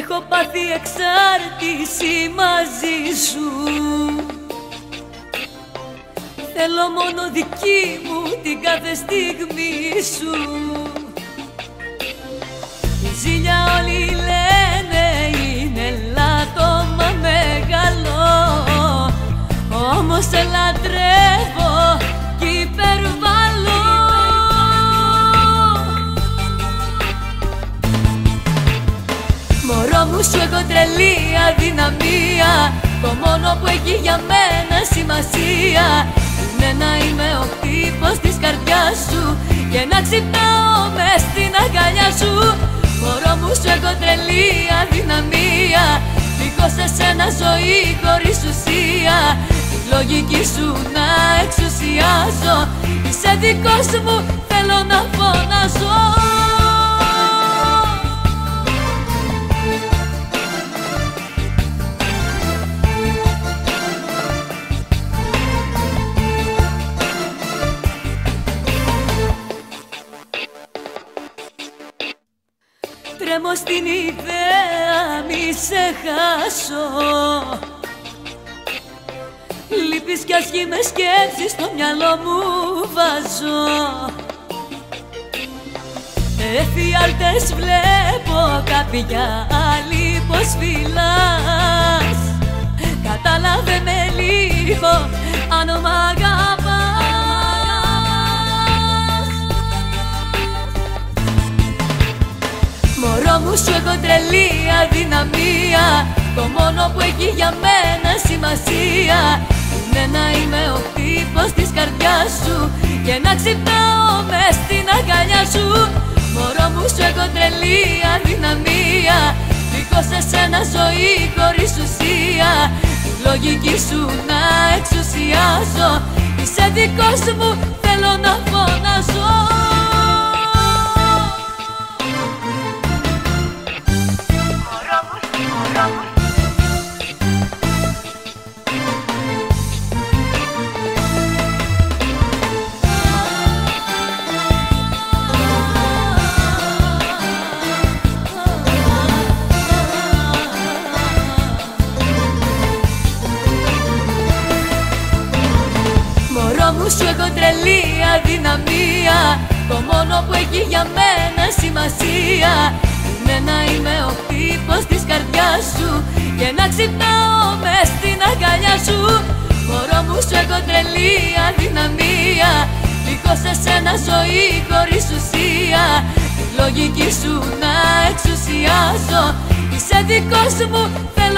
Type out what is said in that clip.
Έχω πάθει εξάρτηση μαζί σου. Θέλω μόνο δική μου την κάθε στιγμή σου. Η ζήλια όλοι λένε είναι λάτωμα μεγάλο. Όμως σε λατρεύω τρελή αδυναμία Το μόνο που έχει για μένα σημασία. Είναι να είμαι ο τύπος της καρδιάς σου Και να ξυπνάω μες στην αγκαλιά σου. Μωρό μου σου έχω τρελή αδυναμία Δίχως εσένα ζωή χωρίς ουσία. Τη λογική σου να εξουσιάζω. Είσαι δικός μου θέλω να φωνάζω Τρέμω στην ιδέα μη σε χάσω. Λείπεις κι ασχήμες σκέψεις στο μυαλό μου βάζω. Εφιάλτες βλέπω κάποια άλλη πως φυλάς μου σου έχω τρελή αδυναμία. Το μόνο που έχει για μένα σημασία Είναι να είμαι ο τύπος της καρδιάς σου Και να ξυπνάω μες στην αγκαλιά σου. Μωρό μου σου έχω τρελή αδυναμία. Δίχως εσένα ζωή χωρίς ουσία. Τη λογική σου να εξουσιάζω. Είσαι δικός μου θέλω να φωνάζω σου έχω τρελή αδυναμία. Το μόνο που έχει για μένα σημασία Είναι να είμαι ο τύπος της καρδιάς σου Και να ξυπνάω μες στην αγκαλιά σου. Μωρό μου σου έχω τρελή αδυναμία. Δίχως εσένα ζωή χωρίς ουσία. Τη λογική σου να εξουσιάζω Είσαι δικός μου θέλω να φωνάζω